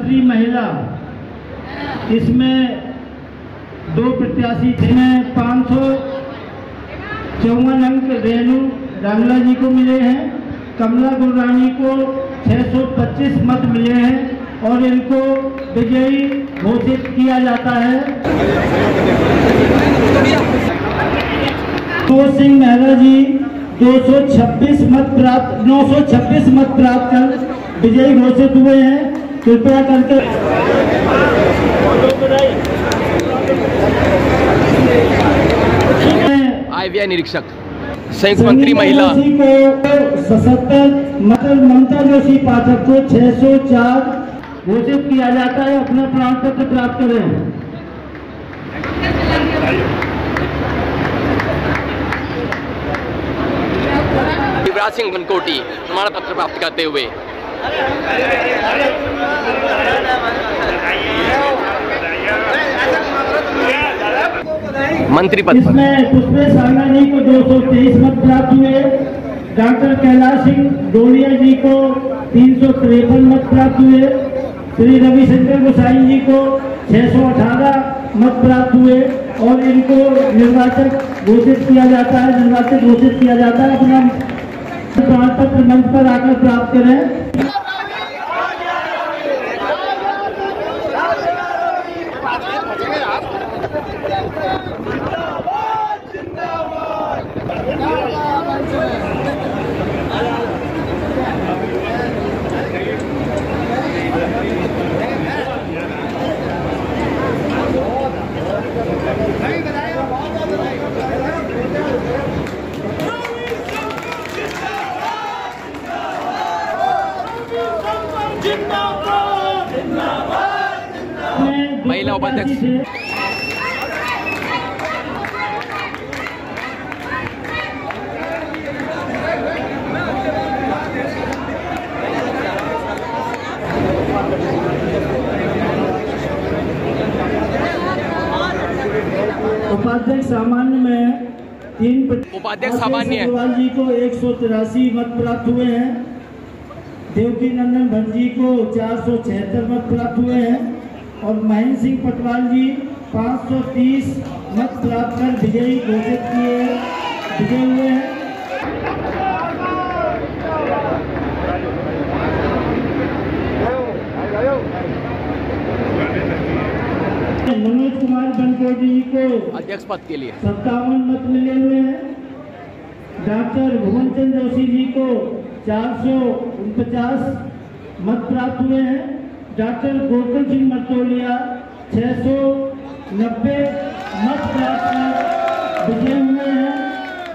मंत्री महिला, इसमें दो प्रत्याशी थे पाँच सौ चौवन अंक रेणु डांगला जी को मिले हैं, कमला गुररानी को 625 मत मिले हैं, और इनको विजयी घोषित किया जाता है। तो सिंह मेहरा जी 226 मत प्राप्त 926 मत प्राप्त कर विजयी घोषित हुए हैं। कृपया करके व्यय निरीक्षक संयुक्त मंत्री महिला। को सत्तर मतलब ममता जोशी पाठक को 604 घोषित किया जाता है। अपना प्रमाण पत्र प्राप्त करें। युवराज सिंह बनकोटी प्रमाण पत्र प्राप्त करते हुए। मंत्री पद पर। इसमें पुष्पेश सांगानी को 223 मत प्राप्त हुए। डॉक्टर कैलाश सिंह डोलिया जी को तीन सौ तिरपन मत प्राप्त हुए। श्री रविशंकर गोसाई जी को 618 मत प्राप्त हुए। और इनको निर्वाचक घोषित किया जाता है निर्वाचित घोषित किया जाता है। अपना प्रमाण पत्र मंच पर आकर प्राप्त करें। महिला उपाध्यक्ष। उपाध्यक्ष सामान्य में तीन उपाध्यक्ष सामान्य। जी को एक सौ तिरासी मत प्राप्त हुए हैं देवकी नंदन भट्ट जी को चार सौ छिहत्तर मत प्राप्त हुए हैं और महेंद्र सिंह पटवाल जी 530 मत प्राप्त कर विजयी घोषित किए विजय हुए हैं। मनोज कुमार बनकोटी जी को अध्यक्ष पद के लिए। सत्तावन मत मिले हुए हैं। डॉक्टर भुवन चंद्र जोशी जी को चार सौ उनपचास मत प्राप्त हुए हैं। डॉक्टर गोकुल सिंह मटोलिया छः सौ नब्बे मत प्राप्त विजय हुए हैं।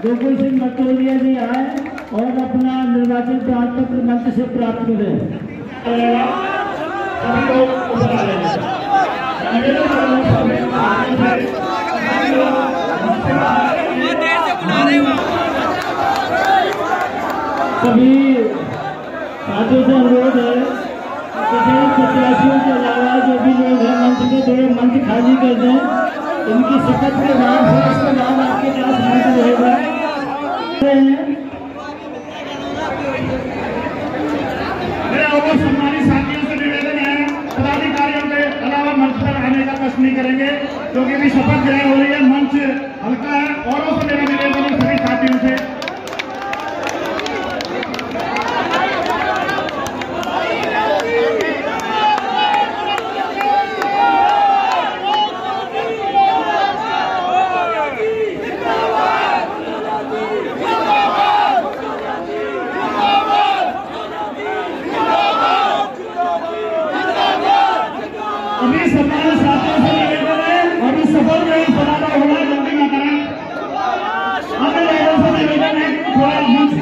गोकुल सिंह मटोलिया जी आए और अपना निर्वाचन प्रमाण पत्र मंच से प्राप्त सभी लोग उपस्थित रहें। सभी साथियों से अनुरोध है कि सभी प्रत्याशियों के अलावा जो भी लोग हैं मंच की खाली कर दें। इनकी शपथ के बाद फिर उसके बाद आपके पास रहेगा। साथियों से निवेदन है, पदाधिकारियों के अलावा मंच पर आने का करेंगे, क्योंकि अभी शपथ ग्रहण हो रही है, मंच हल्का है, औरों से मेरा निवेदन है सभी साथियों से अभी सम्मानित साथियों से निवेदन है अभी सफल में बनाना होगा जल्दी ना करें अन्य लोगों से निवेदन है कि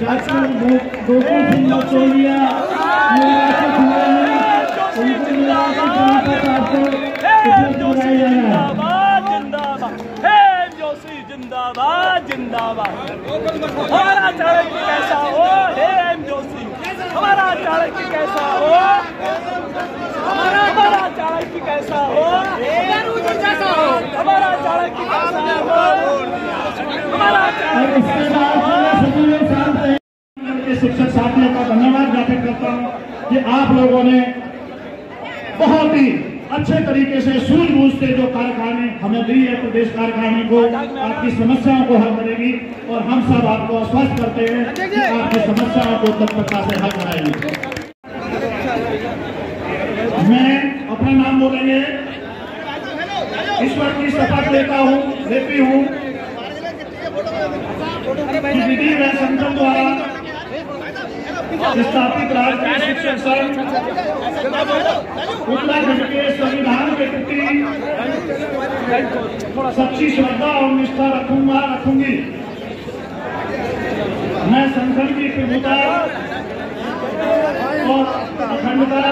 जाकर दो तीन लोग जिंदाबाद जिंदाबाद। हमारा चाणक्य कैसा हो? हे जोशी हमारा चाणक्य कैसा हो? हमारा चाणक्य कैसा हो? हमारा चाणक्य कैसा हो? साथियों का धन्यवाद ज्ञापित करता हूँ कि आप लोगों ने बहुत ही अच्छे तरीके से सूझबूझ से जो कार्यकारिणी हमें दी है प्रदेश कार्यकारिणी को आपकी समस्याओं को हल करेगी और हम सब आपको आश्वस्त करते हैं कि आपकी समस्याओं को तत्परता से हल कराएँगे। मैं अपना नाम बोलेंगे। ईश्वर की शपथ लेता हूँ लेती हूँ। विधि व स्थापित राष्ट्रीय शिक्षक संघ, उत्तराखंड के संविधान के प्रति सच्ची श्रद्धा और निष्ठा रखूँगा, रखूँगी। मैं संगठन की प्रभुता और अखंडता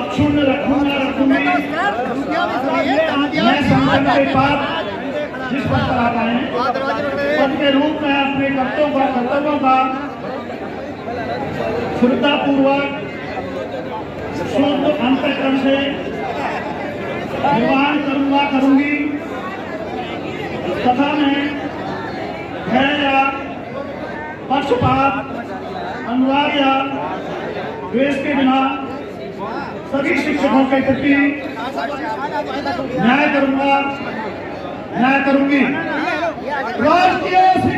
अक्षुण्ण रखूँगा, रखूँगी। मैं संगठन के पाप जिस पर आता है पद के रूप में अपने कर्तव्यों का कर्तव्यों का पूर्वक शुद्ध अंतकरण से निर्वहन करूँगा, करूँगी। तथा मैं भय या पक्षपात, अनुराग या द्वेष के बिना सभी शिक्षकों के प्रति न्याय करूँगा, न्याय करूँगी। राष्ट्रीय